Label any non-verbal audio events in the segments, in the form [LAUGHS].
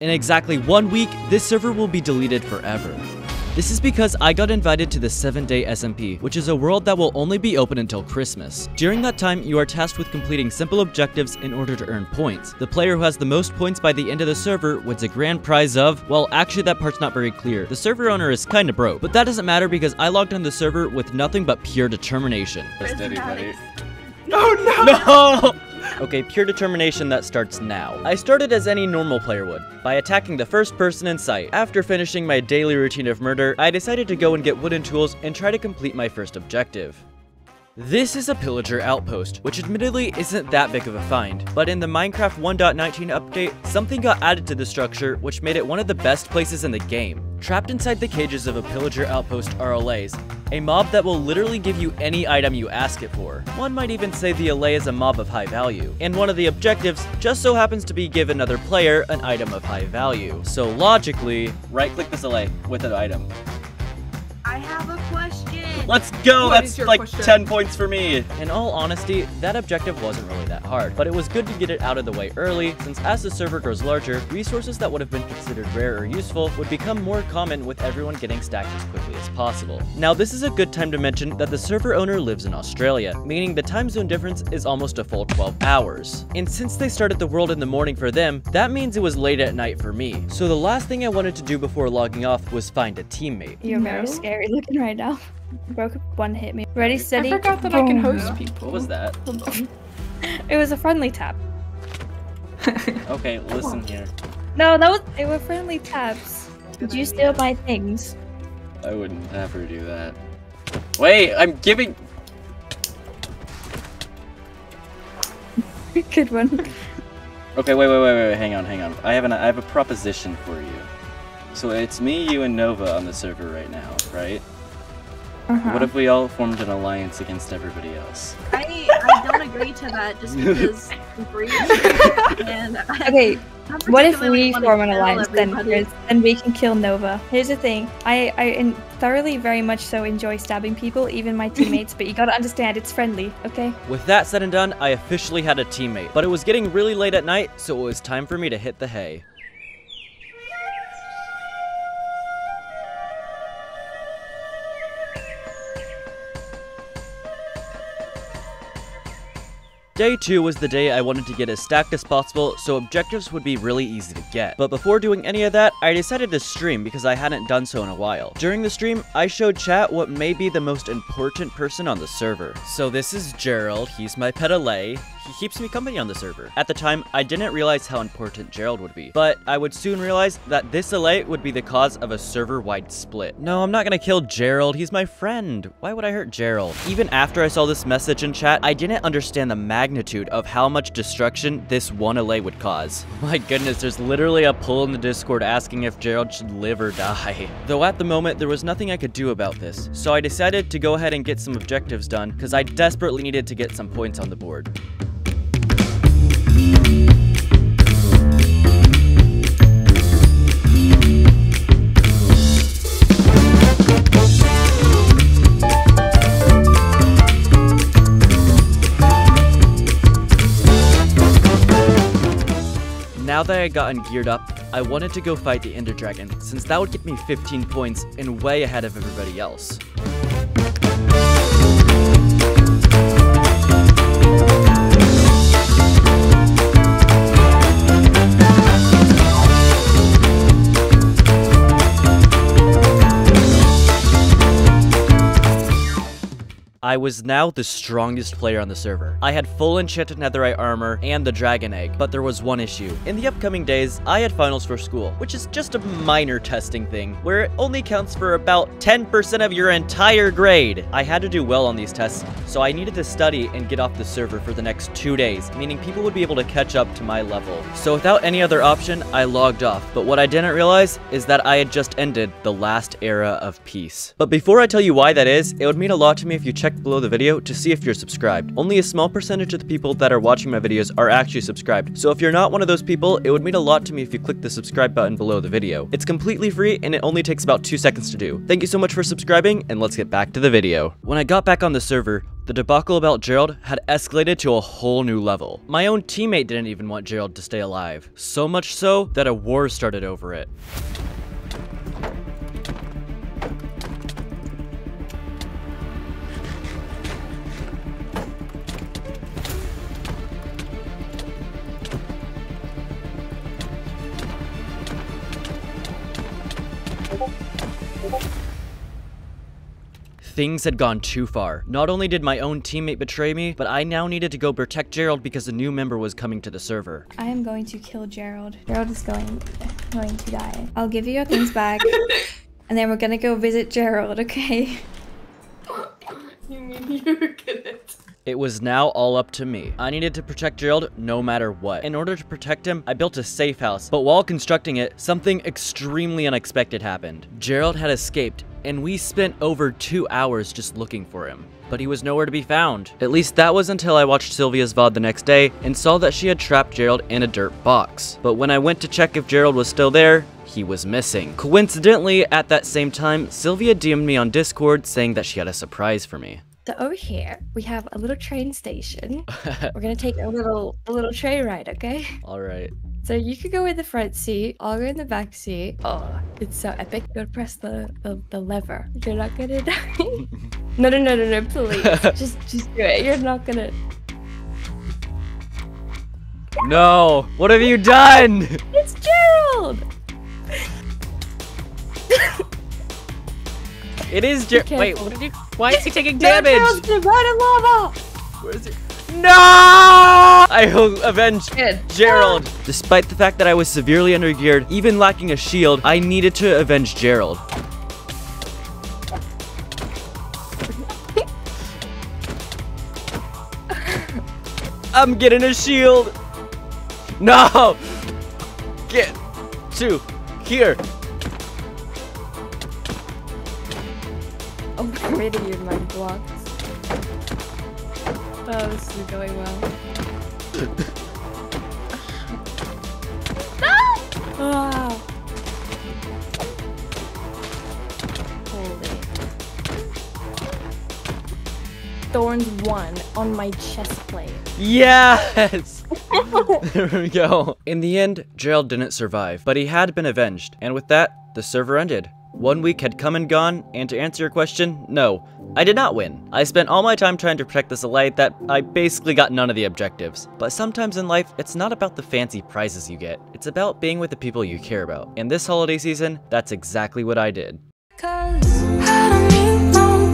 In exactly one week, this server will be deleted forever. This is because I got invited to the 7-day SMP, which is a world that will only be open until Christmas. During that time, you are tasked with completing simple objectives in order to earn points. The player who has the most points by the end of the server wins a grand prize of, well, actually that part's not very clear. The server owner is kinda broke, but that doesn't matter because I logged on the server with nothing but pure determination. Steady, buddy. Oh, no! [LAUGHS] Okay, pure determination that starts now. I started as any normal player would, by attacking the first person in sight. After finishing my daily routine of murder, I decided to go and get wooden tools and try to complete my first objective. This is a pillager outpost, which admittedly isn't that big of a find, but in the Minecraft 1.19 update, something got added to the structure which made it one of the best places in the game. Trapped inside the cages of a pillager outpost are allays, a mob that will literally give you any item you ask it for. One might even say the allay is a mob of high value, and one of the objectives just so happens to be give another player an item of high value. So logically, right-click this allay with an item. I have a question. Let's go! What That's like question? 10 points for me! In all honesty, that objective wasn't really that hard, but it was good to get it out of the way early, since as the server grows larger, resources that would have been considered rare or useful would become more common with everyone getting stacked as quickly as possible. Now this is a good time to mention that the server owner lives in Australia, meaning the time zone difference is almost a full 12 hours. And since they started the world in the morning for them, that means it was late at night for me. So the last thing I wanted to do before logging off was find a teammate. You're very scary looking right now. Broke one hit me. Ready, steady. I forgot that I can boom. host people. What was that? [LAUGHS] It was a friendly tap. [LAUGHS] Okay, listen here. No, that was. It were friendly taps. Did you steal my things? I wouldn't ever do that. Wait, I'm giving. [LAUGHS] Good one. Okay, wait, wait, wait, wait, hang on, hang on. I have an, I have a proposition for you. So it's me, you, and Nova on the server right now, right? Uh-huh. What if we all formed an alliance against everybody else? I, I don't agree to that just because I'm British [LAUGHS] and I [LAUGHS] Okay, what if we form an alliance then? everybody. Then we can kill Nova. Here's the thing. I, I in- thoroughly very much so enjoy stabbing people, even my [LAUGHS] teammates, but you gotta understand it's friendly, okay? With that said and done, I officially had a teammate, but it was getting really late at night, so it was time for me to hit the hay. Day 2 was the day I wanted to get as stacked as possible, so objectives would be really easy to get. But before doing any of that, I decided to stream because I hadn't done so in a while. During the stream, I showed chat what may be the most important person on the server. So this is Gerald, he's my pet. He keeps me company on the server. At the time, I didn't realize how important Gerald would be, but I would soon realize that this Allay would be the cause of a server-wide split. No, I'm not gonna kill Gerald, he's my friend. Why would I hurt Gerald? Even after I saw this message in chat, I didn't understand the magnitude of how much destruction this one Allay would cause. [LAUGHS] My goodness, there's literally a poll in the Discord asking if Gerald should live or die. [LAUGHS] Though at the moment, there was nothing I could do about this, so I decided to go ahead and get some objectives done, because I desperately needed to get some points on the board. Now that I had gotten geared up, I wanted to go fight the Ender Dragon, since that would get me 15 points and way ahead of everybody else. I was now the strongest player on the server. I had full enchanted netherite armor and the dragon egg, but there was one issue. In the upcoming days, I had finals for school, which is just a minor testing thing, where it only counts for about 10% of your entire grade. I had to do well on these tests, so I needed to study and get off the server for the next two days, meaning people would be able to catch up to my level. So without any other option, I logged off, but what I didn't realize is that I had just ended the last era of peace. But before I tell you why that is, it would mean a lot to me if you checked below the video to see if you're subscribed. Only a small percentage of the people that are watching my videos are actually subscribed, so if you're not one of those people, it would mean a lot to me if you click the subscribe button below the video. It's completely free and it only takes about 2 seconds to do. Thank you so much for subscribing, and let's get back to the video. When I got back on the server, the debacle about Gerald had escalated to a whole new level. My own teammate didn't even want Gerald to stay alive, so much so that a war started over it. Things had gone too far. Not only did my own teammate betray me, but I now needed to go protect Gerald because a new member was coming to the server. I am going to kill Gerald. Gerald is going going to die. I'll give you your things back, and then we're gonna go visit Gerald. Okay? [LAUGHS] You mean you're gonna It was now all up to me. I needed to protect Gerald no matter what. In order to protect him, I built a safe house, but while constructing it, something extremely unexpected happened. Gerald had escaped, and we spent over two hours just looking for him. But he was nowhere to be found. At least that was until I watched Sylvia's VOD the next day and saw that she had trapped Gerald in a dirt box. But when I went to check if Gerald was still there, he was missing. Coincidentally, at that same time, Sylvia DM'd me on Discord saying that she had a surprise for me. So over here we have a little train station. [LAUGHS] we're gonna take a little a little train ride. Okay? Alright. So you could go in the front seat. I'll go in the back seat. Oh, it's so epic. Go press the, the the lever. You're not gonna [LAUGHS] die. no, no, no, no, no. Please, [LAUGHS] just just do it. You're not gonna. No! What have you done? It's Gerald. It is Ger- Be Wait, what did you- why is he taking damage? Gerald's in lava. Where is he? No! I will avenge Good. Gerald. Ah. Despite the fact that I was severely undergeared, even lacking a shield, I needed to avenge Gerald. [LAUGHS] I'm getting a shield. No! Get to here. Oh, I'm reading your mind blocks. Oh, this is going well. [LAUGHS] Ah. Holy. Thorns one on my chest plate. Yes! [LAUGHS] there we go. In the end, Gerald didn't survive, but he had been avenged. And with that, the server ended. One week had come and gone, and to answer your question, no, I did not win. I spent all my time trying to protect this elite that I basically got none of the objectives. But sometimes in life, it's not about the fancy prizes you get. It's about being with the people you care about. And this holiday season, that's exactly what I did.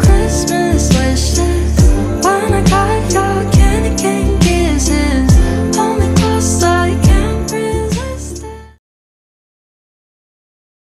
Christmas wishes when I got your candy cane